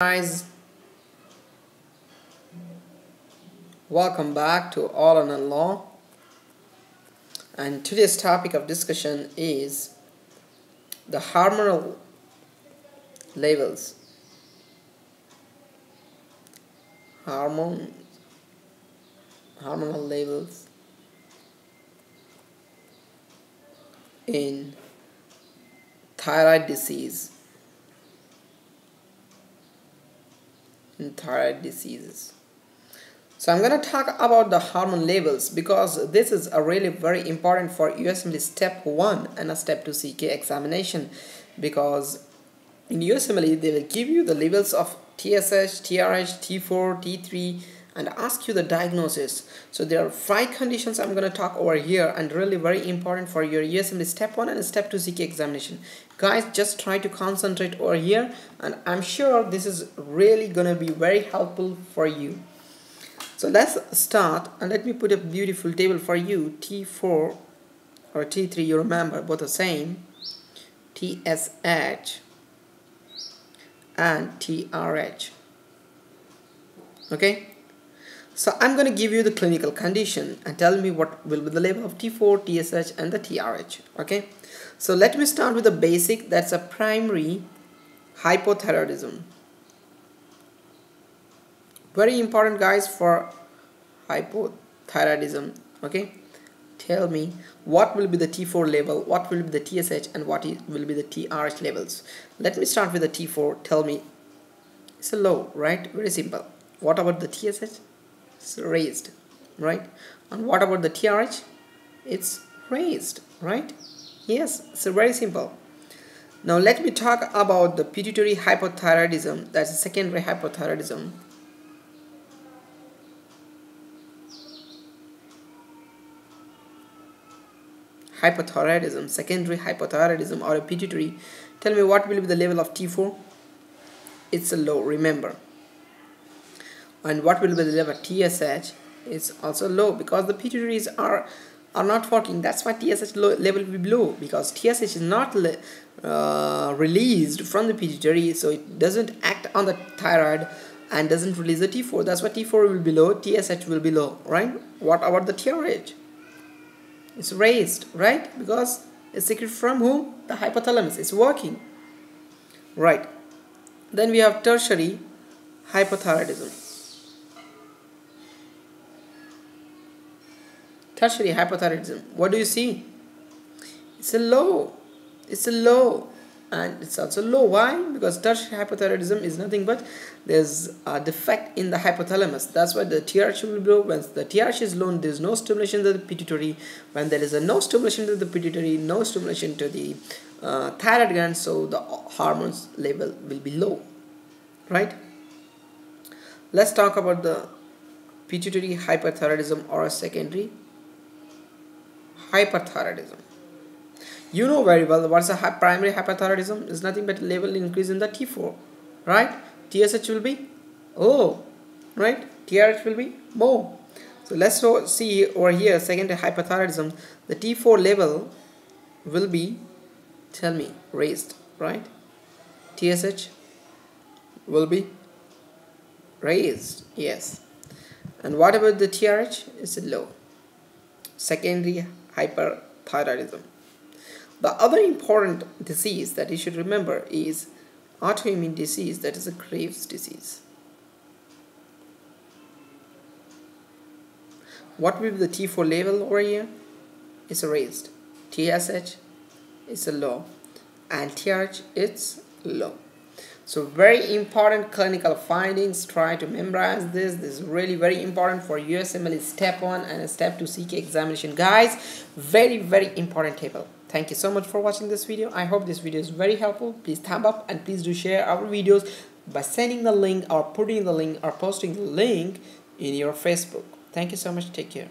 guys. Welcome back to all in law. And today's topic of discussion is the hormonal levels. Hormone hormonal levels in thyroid disease in thyroid diseases. So I'm going to talk about the hormone levels because this is a really very important for USMLE step 1 and a step 2 CK examination because in USMLE they will give you the levels of TSH, TRH, T4, T3 and ask you the diagnosis. So there are five conditions I'm going to talk over here and really very important for your USMLE step 1 and step 2 CK examination. Guys just try to concentrate over here and I'm sure this is really going to be very helpful for you. So let's start and let me put a beautiful table for you T4 or T3 you remember both the same TSH and TRH okay so I'm going to give you the clinical condition and tell me what will be the level of T4, TSH and the TRH. Okay. So let me start with the basic that's a primary hypothyroidism. Very important guys for hypothyroidism. Okay. Tell me what will be the T4 level, what will be the TSH and what will be the TRH levels. Let me start with the T4. Tell me it's a low, right? Very simple. What about the TSH? Raised right? And what about the TRH it's raised right? Yes so very simple. Now let me talk about the pituitary hypothyroidism that's a secondary hypothyroidism. Hypothyroidism secondary hypothyroidism or a pituitary. Tell me what will be the level of T4 it's a low remember and what will be the level TSH is also low because the pituitaries are are not working. That's why TSH level will be low because TSH is not uh, released from the pituitary so it doesn't act on the thyroid and doesn't release the T4 that's why T4 will be low TSH will be low right? What about the TRH it's raised right? Because it's secreted from whom the hypothalamus. Is working. Right. Then we have tertiary hypothyroidism tertiary hypothyroidism what do you see? It's a low. It's a low. And it's also low. Why? Because tertiary hypothyroidism is nothing but there's a defect in the hypothalamus. That's why the TRH will be low when the TRH is low there's no stimulation to the pituitary. When there is a no stimulation to the pituitary no stimulation to the uh, thyroid gland so the hormones level will be low. Right? Let's talk about the pituitary hyperthyroidism or a secondary hyperthyroidism. You know very well what's a primary hyperthyroidism is nothing but level increase in the T4, right? TSH will be low, right? TRH will be more. So let's see over here secondary hyperthyroidism. The T4 level will be, tell me, raised, right? TSH will be raised, yes. And what about the TRH? It's low. Secondary hyperthyroidism. The other important disease that you should remember is autoimmune disease that is a Graves disease. What will be the T4 level over here? It's raised. TSH is a low and TRH is low. So very important clinical findings. Try to memorize this. This is really very important for USMLE step 1 and step 2 CK examination. Guys, very very important table. Thank you so much for watching this video. I hope this video is very helpful. Please thumb up and please do share our videos by sending the link or putting the link or posting the link in your Facebook. Thank you so much. Take care.